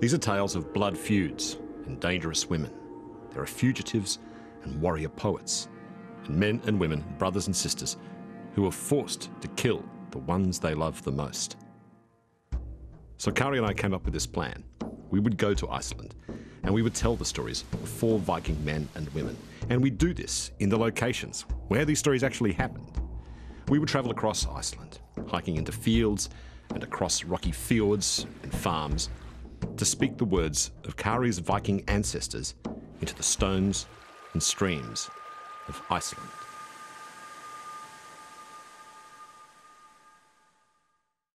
These are tales of blood feuds and dangerous women. There are fugitives and warrior poets, and men and women, brothers and sisters, who are forced to kill the ones they love the most. So Kari and I came up with this plan. We would go to Iceland and we would tell the stories of four Viking men and women. And we'd do this in the locations where these stories actually happened. We would travel across Iceland, hiking into fields and across rocky fjords and farms to speak the words of Kari's Viking ancestors into the stones and streams of Iceland.